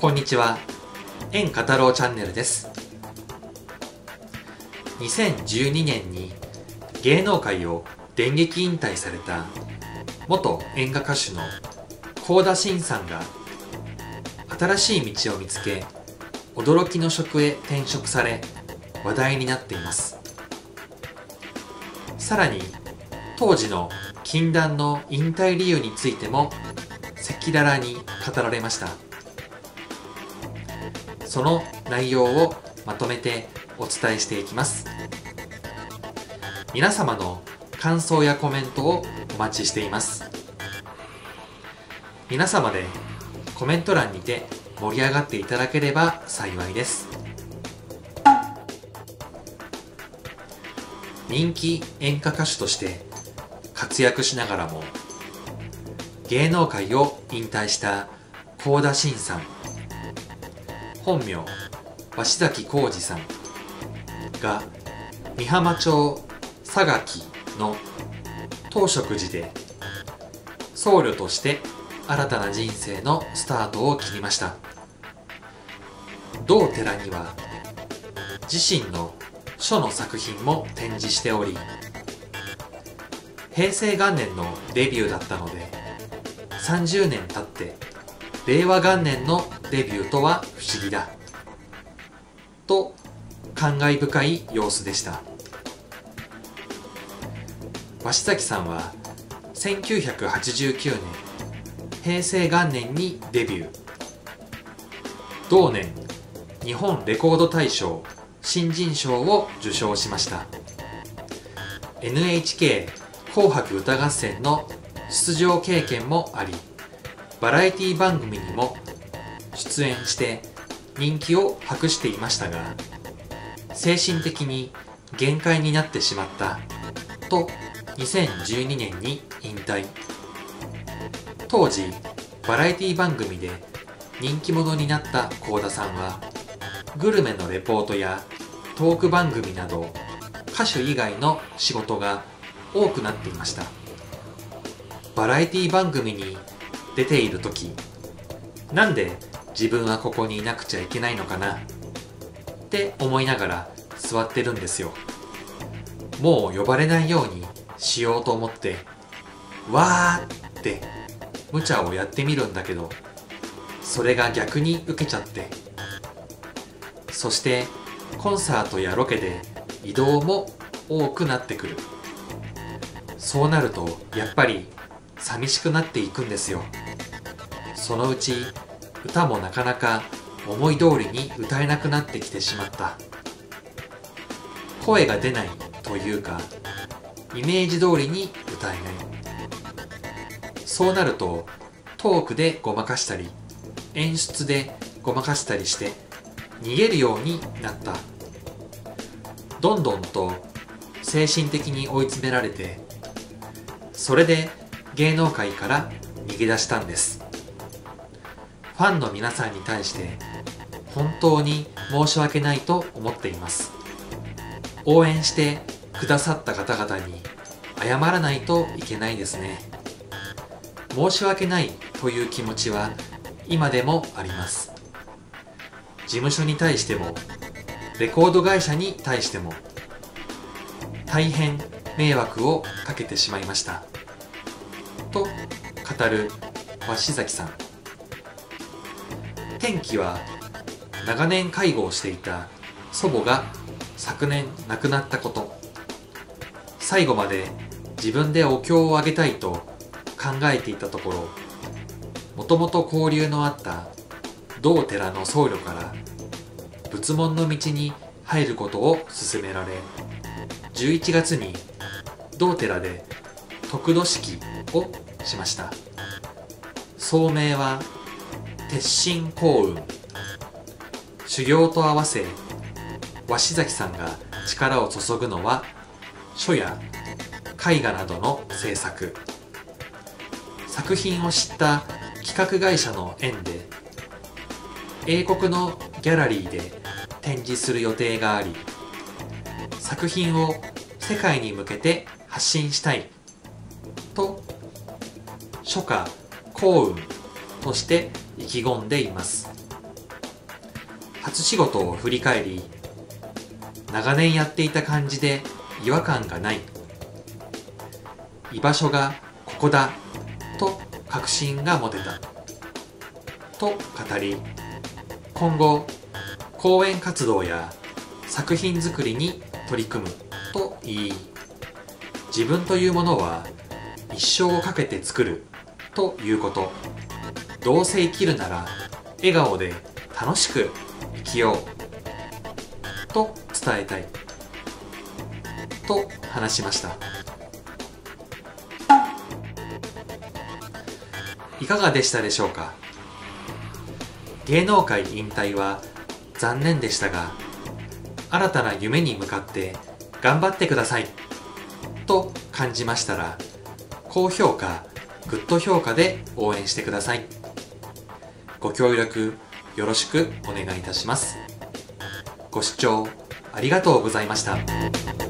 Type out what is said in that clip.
こんにちは。円語ろうチャンネルです。2012年に芸能界を電撃引退された元演歌歌手の幸田真さんが新しい道を見つけ驚きの職へ転職され話題になっています。さらに当時の禁断の引退理由についても赤裸々に語られました。その内容をまとめてお伝えしていきます。皆様の感想やコメントをお待ちしています。皆様でコメント欄にて盛り上がっていただければ幸いです。人気演歌歌手として活躍しながらも芸能界を引退した幸田真さん本名鷲崎浩二さんが美浜町佐垣の当職寺で僧侶として新たな人生のスタートを切りました。同寺には自身の書の作品も展示しており平成元年のデビューだったので30年経って令和元年のデビューとは不思議だと感慨深い様子でした。鷲崎さんは1989年平成元年にデビュー。同年日本レコード大賞新人賞を受賞しました。NHK 紅白歌合戦の出場経験もありバラエティ番組にも出演して人気を博していましたが精神的に限界になってしまったと2012年に引退。当時バラエティ番組で人気者になった幸田さんはグルメのレポートやトーク番組など歌手以外の仕事が多くなっていました。バラエティ番組に出ている時なんで自分はここにいなくちゃいけないのかなって思いながら座ってるんですよ。もう呼ばれないようにしようと思ってわーって無茶をやってみるんだけどそれが逆に受けちゃってそしてコンサートやロケで移動も多くなってくる。そうなるとやっぱり寂しくなっていくんですよ。そのうち歌もなかなか思い通りに歌えなくなってきてしまった。声が出ないというかイメージ通りに歌えない。そうなるとトークでごまかしたり演出でごまかしたりして逃げるようになった。どんどんと精神的に追い詰められてそれで芸能界から逃げ出したんです。ファンの皆さんに対して本当に申し訳ないと思っています。応援してくださった方々に謝らないといけないですね。申し訳ないという気持ちは今でもあります。事務所に対してもレコード会社に対しても大変迷惑をかけてしまいました。と語る鷲崎さん。転機は長年介護をしていた祖母が昨年亡くなったこと。最後まで自分でお経をあげたいと考えていたところもともと交流のあった同寺の僧侶から仏門の道に入ることを勧められ11月に同寺で得度式をしました。総名は鉄心幸運。修行と合わせ鷲崎さんが力を注ぐのは書や絵画などの制作。作品を知った企画会社の縁で英国のギャラリーで展示する予定があり作品を世界に向けて発信したい。と初夏幸運として意気込んでいます。初仕事を振り返り長年やっていた感じで違和感がない。居場所がここだと確信が持てた。と語り今後講演活動や作品作りに取り組む。と言い自分というものは一生をかけて作る。ということ。どうせ生きるなら笑顔で楽しく生きようと伝えたい。と話しました。いかがでしたでしょうか？芸能界引退は残念でしたが新たな夢に向かって頑張ってください。と感じましたら高評価グッド評価で応援してくださいご協力よろしくお願いいたしますご視聴ありがとうございました。